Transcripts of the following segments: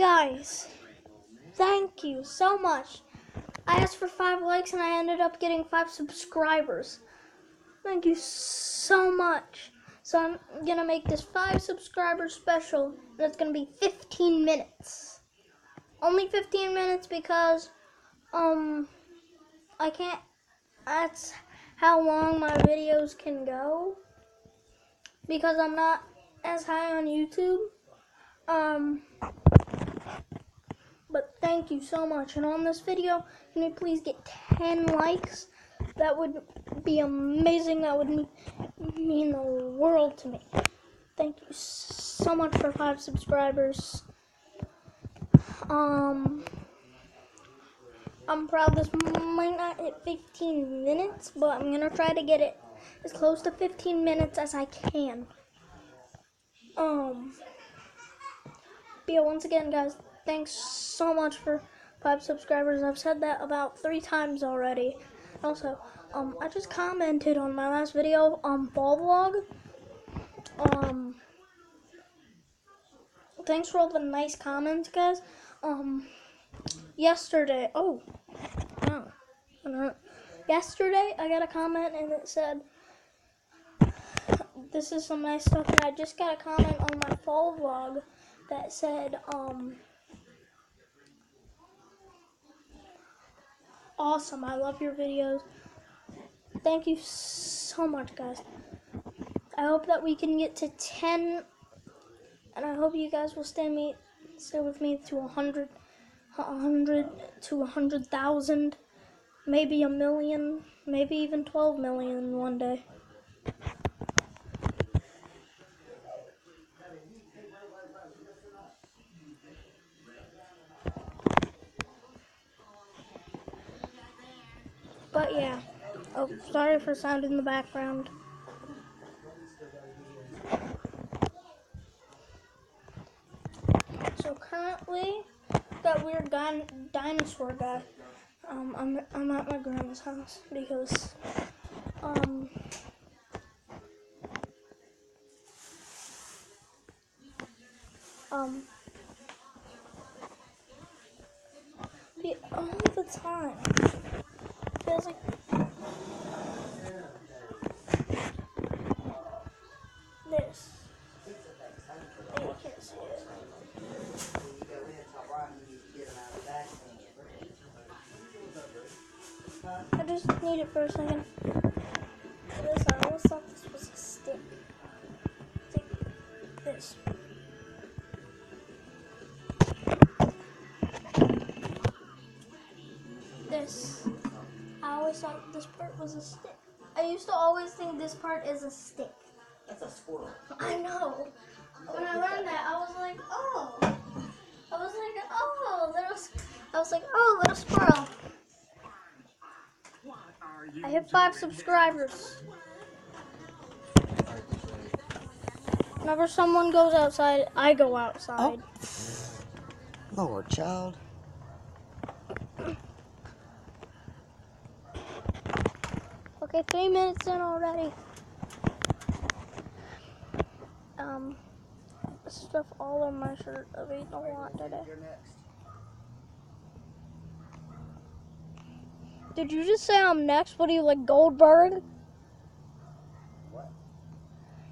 Guys, thank you so much. I asked for five likes and I ended up getting five subscribers. Thank you so much. So I'm gonna make this five subscriber special, and it's gonna be 15 minutes. Only 15 minutes because, um, I can't. That's how long my videos can go. Because I'm not as high on YouTube. Um, but thank you so much. And on this video, can you please get 10 likes? That would be amazing. That would mean, mean the world to me. Thank you so much for five subscribers. Um, I'm proud this might not hit 15 minutes, but I'm gonna try to get it as close to 15 minutes as I can. Um, but yeah, once again, guys, thanks so much for five subscribers. I've said that about three times already. Also, um, I just commented on my last video, um, fall vlog. Um, thanks for all the nice comments, guys. Um, yesterday, oh, no, no. yesterday I got a comment and it said, this is some nice stuff, and I just got a comment on my fall vlog that said, um, awesome, I love your videos. Thank you so much, guys. I hope that we can get to 10, and I hope you guys will stay me, stay with me to 100, 100 to 100,000, maybe a million, maybe even 12 million one day. But yeah. Oh, sorry for sound in the background. So currently, that weird dinosaur guy. Um, I'm I'm at my grandma's house because. Um, need it for a second. This, I always thought this was a stick. This. This. I always thought this part was a stick. I used to always think this part is a stick. That's a squirrel. I know. When I learned that, I was like, oh. I was like, oh, little. I was like, oh, little squirrel. I hit five subscribers. Whenever someone goes outside, I go outside. Lord, child. Okay, three minutes in already. Um, stuff all on my shirt. I've eaten a lot today. You're next. Did you just say I'm next? What are you like Goldberg? What?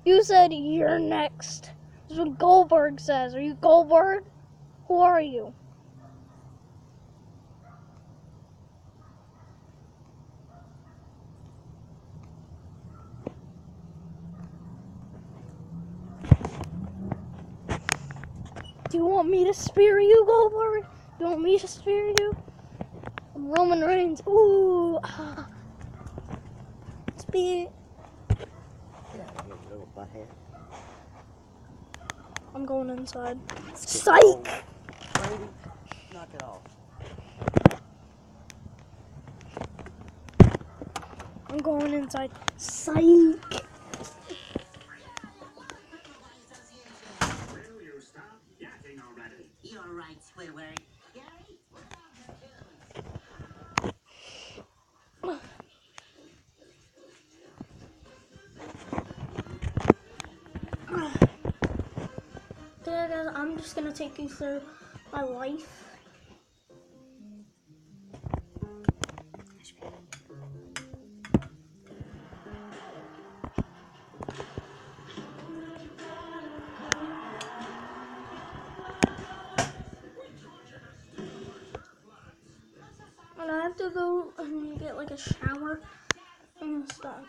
You said you're next. That's what Goldberg says. Are you Goldberg? Who are you? Do you want me to spear you, Goldberg? Do you want me to spear you? Roman Reigns. Ooh. Butthead. I'm going inside. Psych! knock it off. I'm going inside. Psych. Guys, I'm just gonna take you through my life. And I have to go and get like a shower and stuff.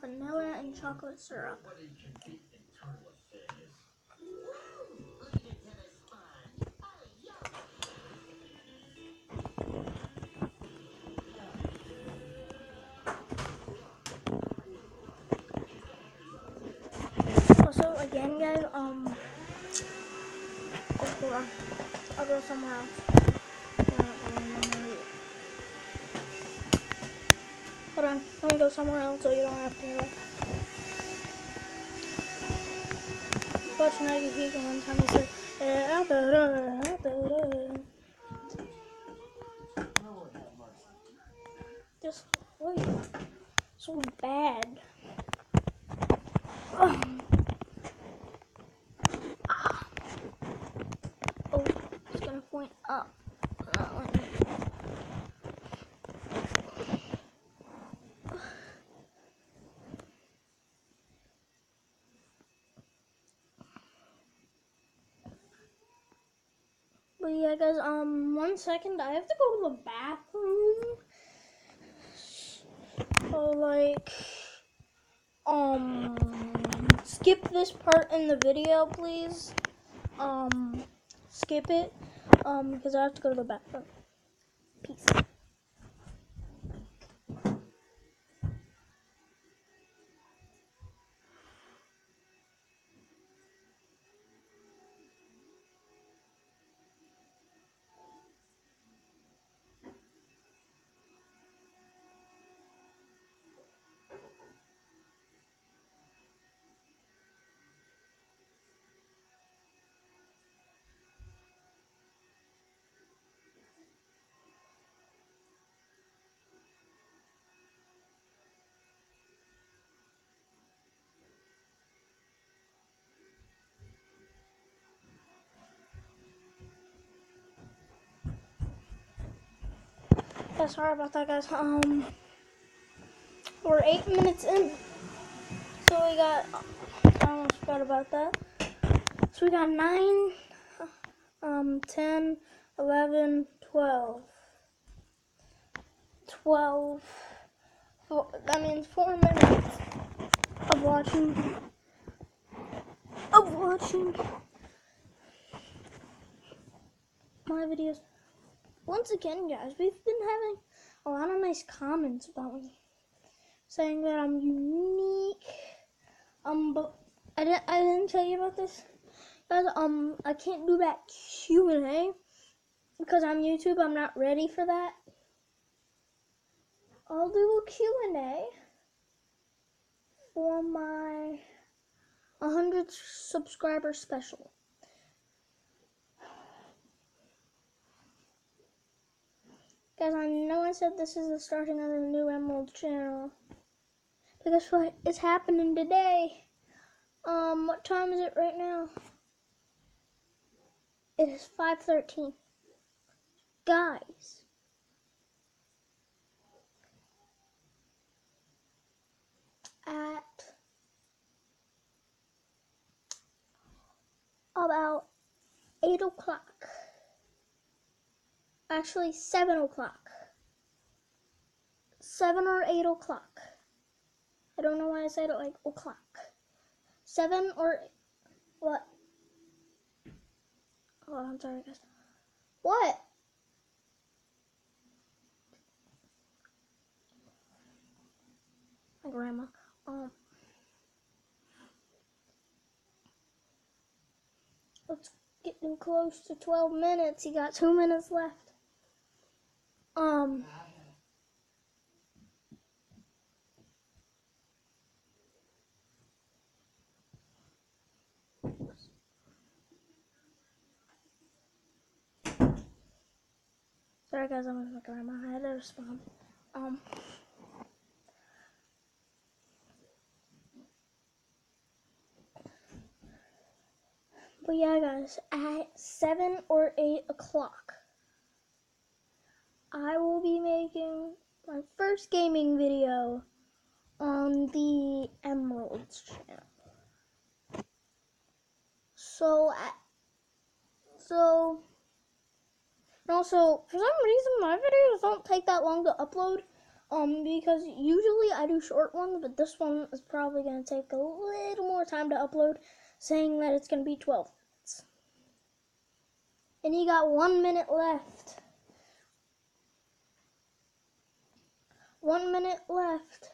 Vanilla and chocolate syrup. Also, again, guys, um. I'll go somewhere else. Uh, um, Hold on, let me go somewhere else so you don't have to hear it. Watch Nike Heat one time he said, "Eh, da, da, da, da, da." Just wait. So bad. Ugh. Ah. Oh, it's gonna point up. Not like that. But yeah, guys, um, one second, I have to go to the bathroom. So, like, um, skip this part in the video, please. Um, skip it, um, because I have to go to the bathroom. Peace. Yeah, sorry about that, guys. Um, we're eight minutes in, so we got. I almost forgot about that. So we got nine, um, 10, 11, 12. 12. Four, that means four minutes of watching. Of watching my videos. Once again, guys, we've been having a lot of nice comments about me, saying that I'm unique. Um, but I didn't, I didn't tell you about this, guys. Um, I can't do that Q and A because I'm YouTube. I'm not ready for that. I'll do a Q and A for my 100 subscriber special. Guys, I know I said this is the starting of the new Emerald channel. But guess what? It's happening today. Um, what time is it right now? It is 5.13. Guys. At about 8 o'clock actually seven o'clock. Seven or eight o'clock. I don't know why I said it like o'clock. Seven or what? Oh, I'm sorry, guys. What? My grandma. Um. Let's getting close to 12 minutes. You got two minutes left. Um. Sorry guys, I'm gonna look around my head to respond. Um. But yeah, guys, at seven or eight o'clock, I will be making my first gaming video on the Emeralds channel. So, so, and also for some reason my videos don't take that long to upload. Um, because usually I do short ones, but this one is probably gonna take a little more time to upload, saying that it's gonna be 12 minutes. And you got one minute left. One minute left.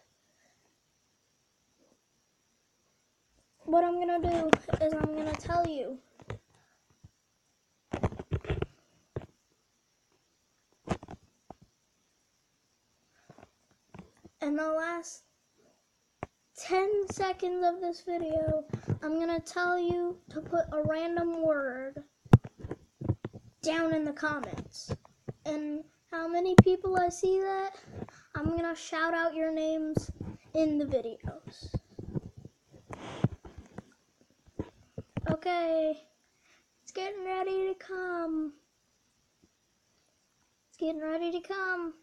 What I'm gonna do is I'm gonna tell you. In the last 10 seconds of this video, I'm gonna tell you to put a random word down in the comments. And how many people I see that, I'm gonna shout out your names in the videos. Okay, it's getting ready to come. It's getting ready to come.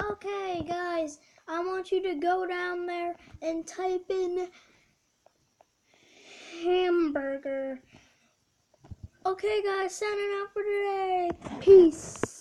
Okay, guys, I want you to go down there and type in hamburger. Okay, guys, signing out for today. Peace.